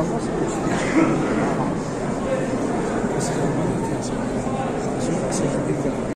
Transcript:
estamos